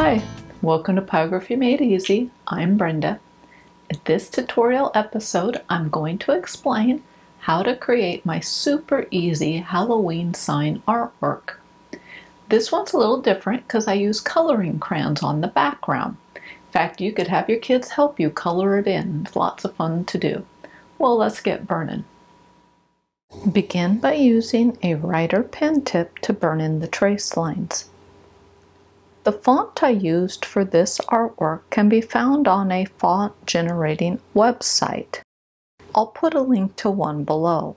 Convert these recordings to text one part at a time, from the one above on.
Hi, welcome to Pyrography Made Easy. I'm Brenda. In this tutorial episode, I'm going to explain how to create my super easy Halloween sign artwork. This one's a little different because I use coloring crayons on the background. In fact, you could have your kids help you color it in. It's lots of fun to do. Well, let's get burning. Begin by using a writer pen tip to burn in the trace lines. The font I used for this artwork can be found on a font generating website. I'll put a link to one below.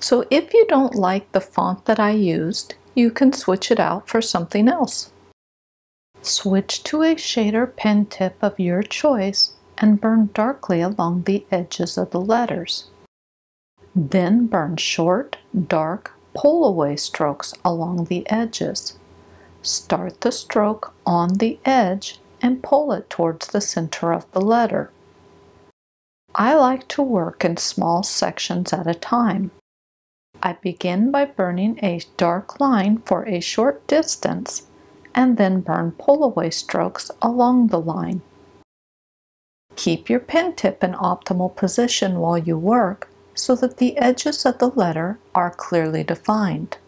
So if you don't like the font that I used, you can switch it out for something else. Switch to a shader pen tip of your choice and burn darkly along the edges of the letters. Then burn short, dark pull-away strokes along the edges. Start the stroke on the edge and pull it towards the center of the letter. I like to work in small sections at a time. I begin by burning a dark line for a short distance and then burn pull-away strokes along the line. Keep your pen tip in optimal position while you work so that the edges of the letter are clearly defined.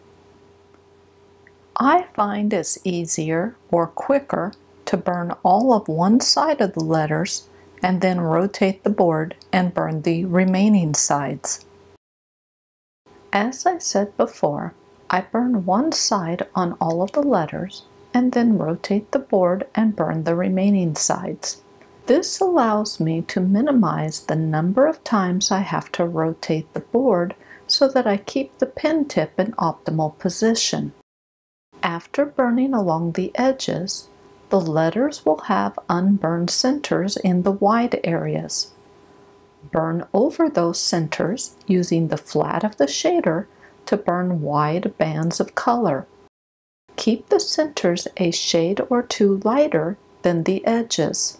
I find it's easier or quicker to burn all of one side of the letters and then rotate the board and burn the remaining sides. As I said before, I burn one side on all of the letters and then rotate the board and burn the remaining sides. This allows me to minimize the number of times I have to rotate the board so that I keep the pen tip in optimal position. After burning along the edges, the letters will have unburned centers in the wide areas. Burn over those centers using the flat of the shader to burn wide bands of color. Keep the centers a shade or two lighter than the edges.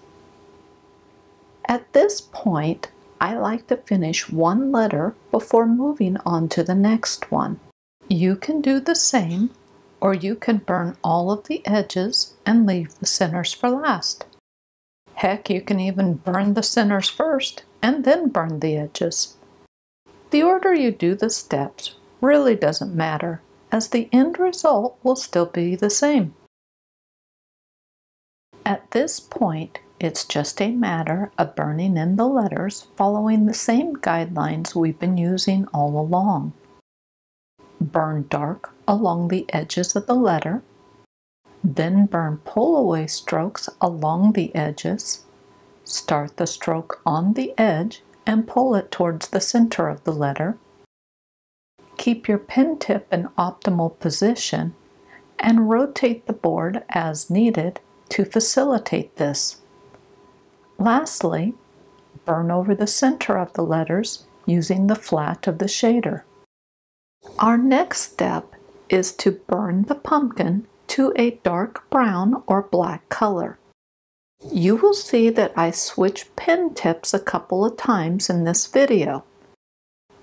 At this point, I like to finish one letter before moving on to the next one. You can do the same or you can burn all of the edges and leave the centers for last. Heck, you can even burn the centers first and then burn the edges. The order you do the steps really doesn't matter, as the end result will still be the same. At this point, it's just a matter of burning in the letters following the same guidelines we've been using all along. Burn dark along the edges of the letter, then burn pull-away strokes along the edges. Start the stroke on the edge and pull it towards the center of the letter. Keep your pen tip in optimal position and rotate the board as needed to facilitate this. Lastly, burn over the center of the letters using the flat of the shader. Our next step is to burn the pumpkin to a dark brown or black color. You will see that I switch pen tips a couple of times in this video.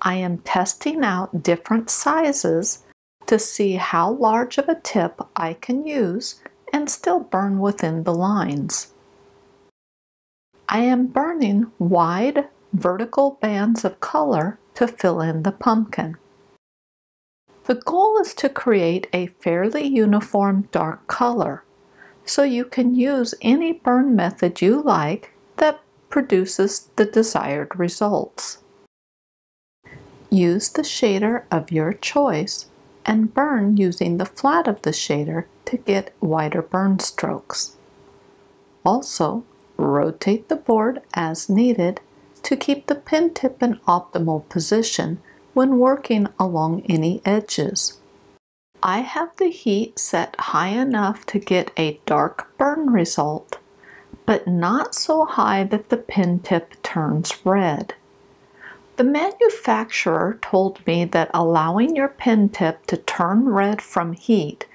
I am testing out different sizes to see how large of a tip I can use and still burn within the lines. I am burning wide vertical bands of color to fill in the pumpkin. The goal is to create a fairly uniform dark color, so you can use any burn method you like that produces the desired results. Use the shader of your choice and burn using the flat of the shader to get wider burn strokes. Also, rotate the board as needed to keep the pen tip in optimal position when working along any edges. I have the heat set high enough to get a dark burn result, but not so high that the pen tip turns red. The manufacturer told me that allowing your pen tip to turn red from heat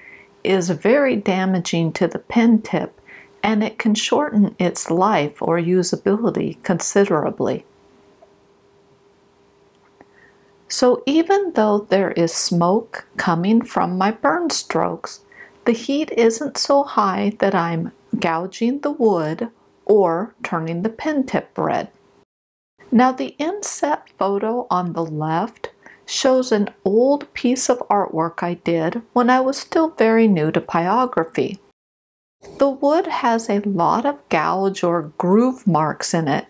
is very damaging to the pen tip and it can shorten its life or usability considerably. So even though there is smoke coming from my burn strokes, The heat isn't so high that I'm gouging the wood or turning the pen tip red. Now the inset photo on the left shows an old piece of artwork I did when I was still very new to pyrography. The wood has a lot of gouge or groove marks in it,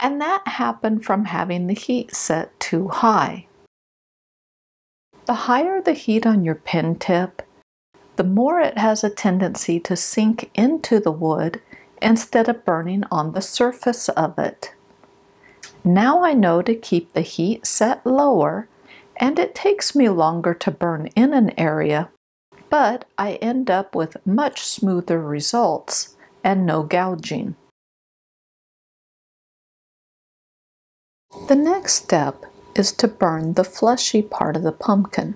and that happened from having the heat set too high. The higher the heat on your pen tip, the more it has a tendency to sink into the wood instead of burning on the surface of it. Now I know to keep the heat set lower and it takes me longer to burn in an area, but I end up with much smoother results and no gouging. The next step is to burn the fleshy part of the pumpkin.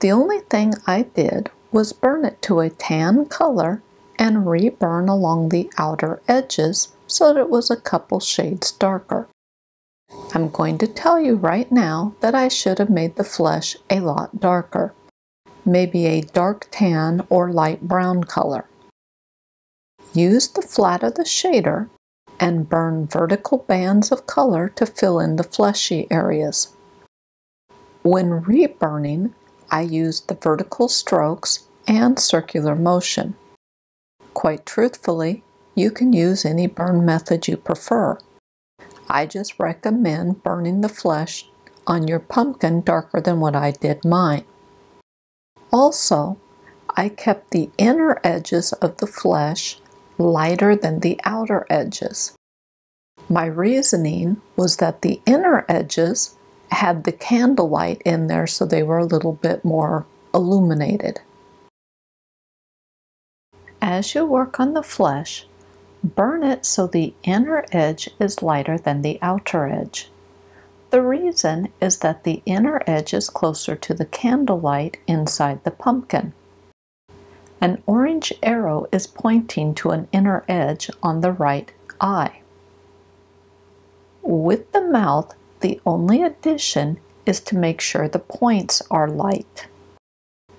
The only thing I did was burn it to a tan color and reburn along the outer edges so that it was a couple shades darker. I'm going to tell you right now that I should have made the flesh a lot darker, maybe a dark tan or light brown color. Use the flat of the shader and burn vertical bands of color to fill in the fleshy areas. When reburning, I use the vertical strokes and circular motion. Quite truthfully, you can use any burn method you prefer. I just recommend burning the flesh on your pumpkin darker than what I did mine. Also, I kept the inner edges of the flesh lighter than the outer edges. My reasoning was that the inner edges had the candlelight in there so they were a little bit more illuminated. As you work on the flesh, burn it so the inner edge is lighter than the outer edge. The reason is that the inner edge is closer to the candlelight inside the pumpkin. An orange arrow is pointing to an inner edge on the right eye. With the mouth, the only addition is to make sure the points are light.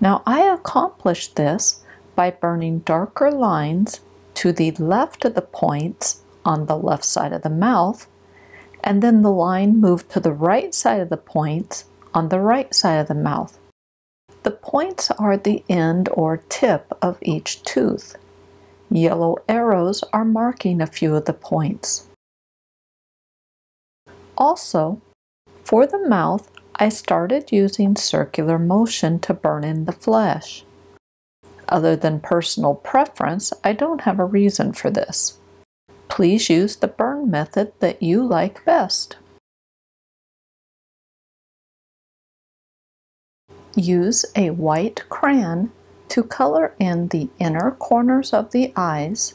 Now I accomplished this by burning darker lines to the left of the points on the left side of the mouth, and then the line moved to the right side of the points on the right side of the mouth. The points are the end or tip of each tooth. Yellow arrows are marking a few of the points. Also, for the mouth, I started using circular motion to burn in the flesh. Other than personal preference, I don't have a reason for this. Please use the burn method that you like best. Use a white crayon to color in the inner corners of the eyes,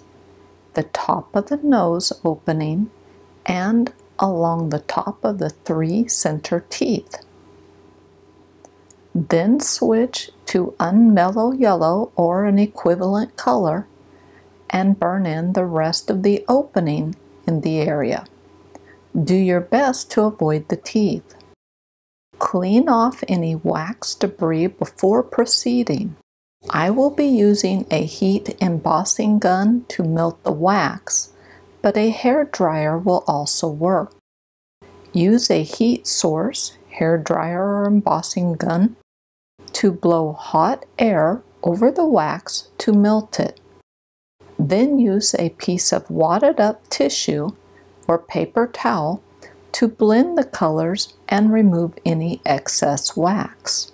the top of the nose opening, and along the top of the three center teeth. Then switch to unmellow yellow or an equivalent color and burn in the rest of the opening in the area. Do your best to avoid the teeth. Clean off any wax debris before proceeding. I will be using a heat embossing gun to melt the wax, but a hair dryer will also work. Use a heat source, hair dryer or embossing gun to blow hot air over the wax to melt it. Then use a piece of wadded up tissue or paper towel to blend the colors and remove any excess wax.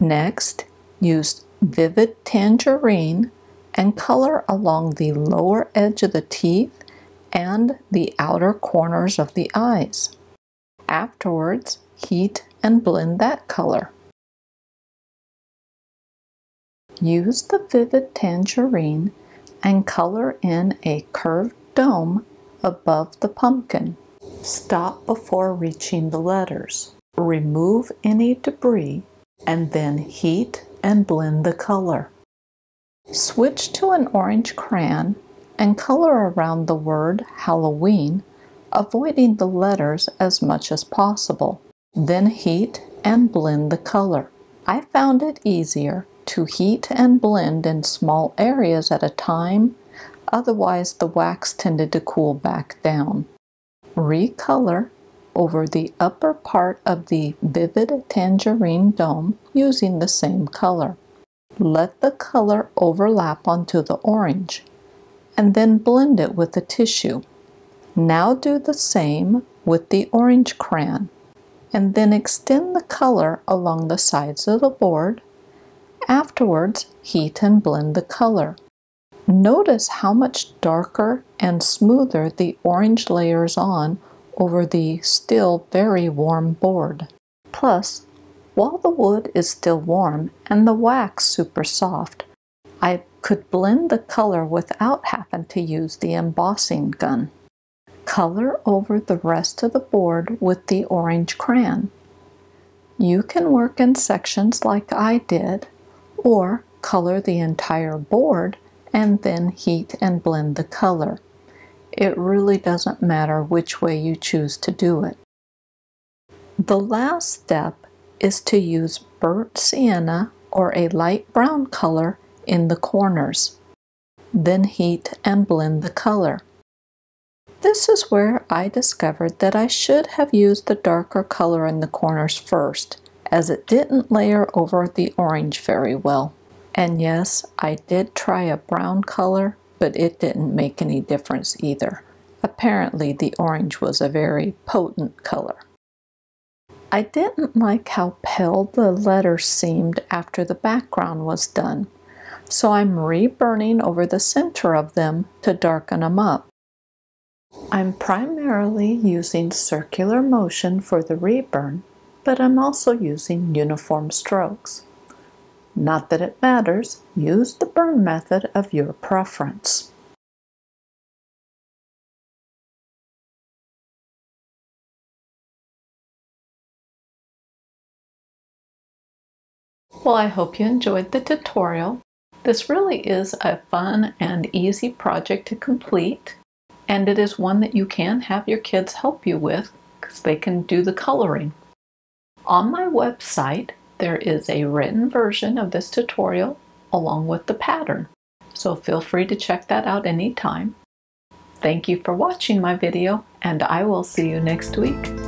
Next, use vivid tangerine and color along the lower edge of the teeth and the outer corners of the eyes. Afterwards, heat and blend that color. Use the vivid tangerine and color in a curved dome above the pumpkin. Stop before reaching the letters. Remove any debris and then heat and blend the color. Switch to an orange crayon and color around the word Halloween, avoiding the letters as much as possible. Then heat and blend the color. I found it easier to heat and blend in small areas at a time, otherwise the wax tended to cool back down. Recolor over the upper part of the vivid tangerine dome using the same color. Let the color overlap onto the orange and then blend it with the tissue. Now do the same with the orange crayon and then extend the color along the sides of the board. Afterwards, heat and blend the color. Notice how much darker and smoother the orange layers on over the still very warm board. Plus, while the wood is still warm and the wax super soft, I could blend the color without having to use the embossing gun. Color over the rest of the board with the orange crayon. You can work in sections like I did, or color the entire board and then heat and blend the color. It really doesn't matter which way you choose to do it. The last step is to use burnt sienna or a light brown color in the corners. Then heat and blend the color. This is where I discovered that I should have used the darker color in the corners first, as it didn't layer over the orange very well. And yes, I did try a brown color, but it didn't make any difference either. Apparently, the orange was a very potent color. I didn't like how pale the letters seemed after the background was done, so I'm reburning over the center of them to darken them up. I'm primarily using circular motion for the reburn, but I'm also using uniform strokes. Not that it matters, use the burn method of your preference. Well, I hope you enjoyed the tutorial. This really is a fun and easy project to complete, and it is one that you can have your kids help you with because they can do the coloring. On my website, there is a written version of this tutorial along with the pattern, so feel free to check that out anytime. Thank you for watching my video, and I will see you next week.